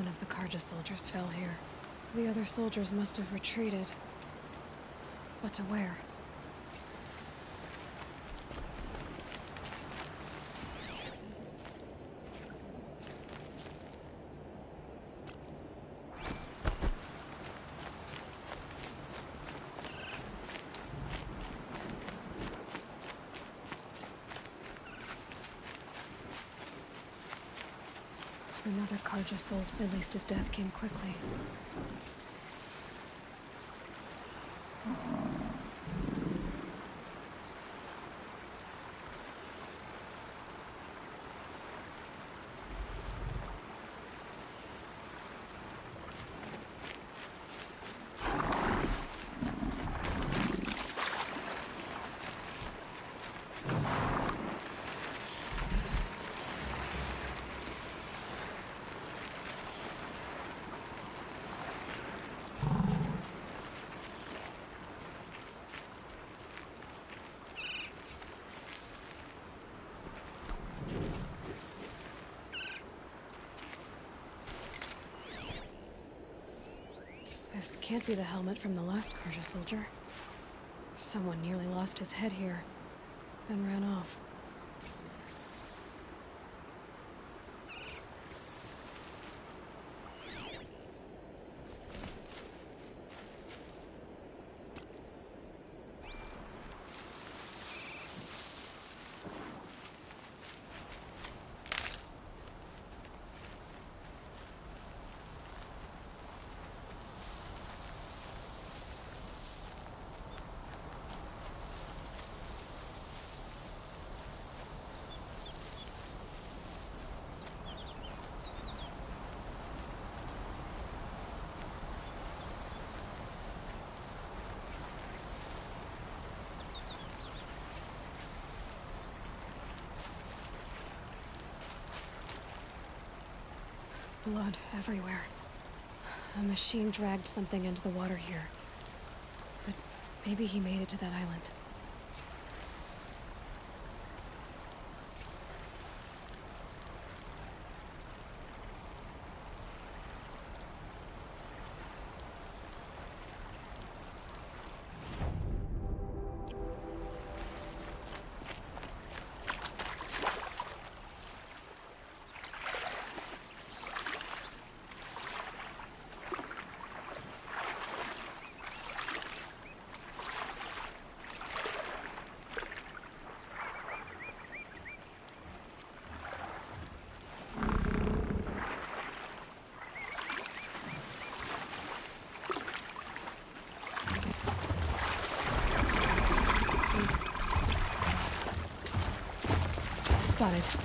One of the Carja soldiers fell here. The other soldiers must have retreated. But to where? Another Carja sold. At least his death came quickly. This can't be the helmet from the last Carja soldier. Someone nearly lost his head here, then ran off. Blood everywhere. A machine dragged something into the water here. But maybe he made it to that island. Spotted.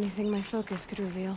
Anything my focus could reveal.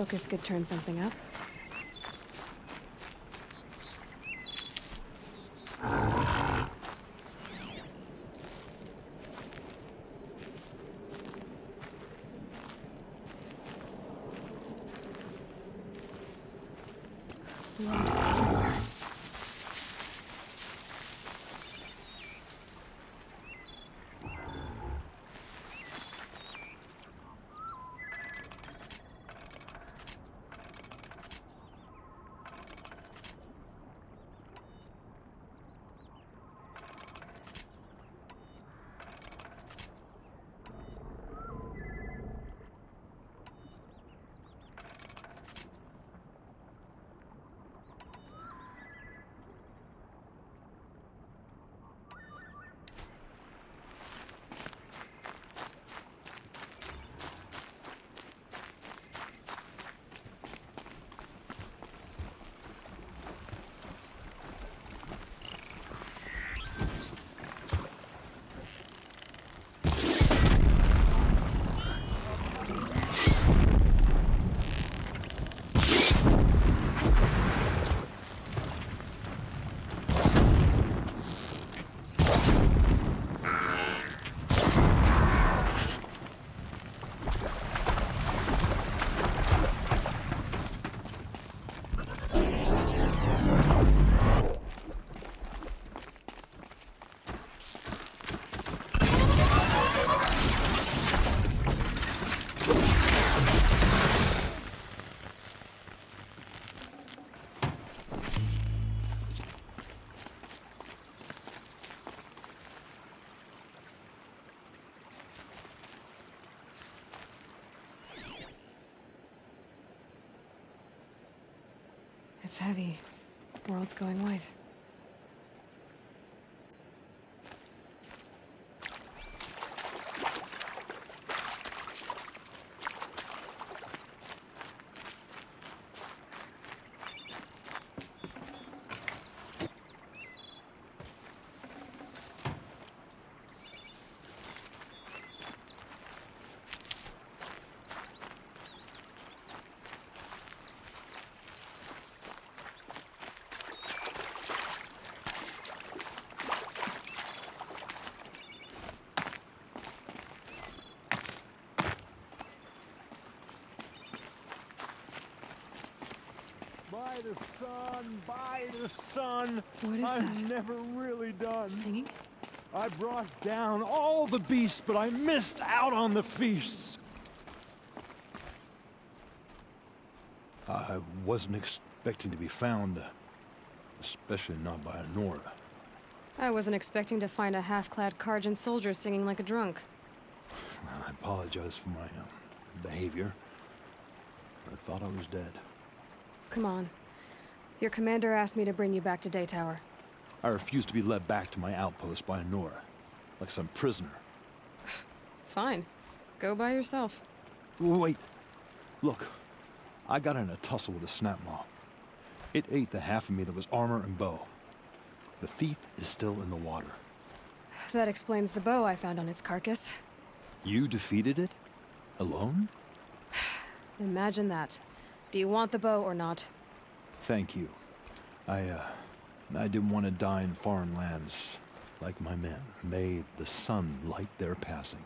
Focus could turn something up. It's heavy. World's going white. By the sun, by the sun. What is I'm that? never really done. Singing? I brought down all the beasts, but I missed out on the feasts. I wasn't expecting to be found, especially not by Nora. I wasn't expecting to find a half-clad Karjan soldier singing like a drunk. I apologize for my um, behavior. I thought I was dead. Come on. Your commander asked me to bring you back to Daytower. I refuse to be led back to my outpost by a Nora, like some prisoner. Fine. Go by yourself. Wait. Look. I got in a tussle with a Snapmaw. It ate the half of me that was armor and bow. The thief is still in the water. That explains the bow I found on its carcass. You defeated it? Alone? Imagine that. Do you want the bow or not? Thank you. I, uh, I didn't want to die in foreign lands like my men. May the sun light their passing.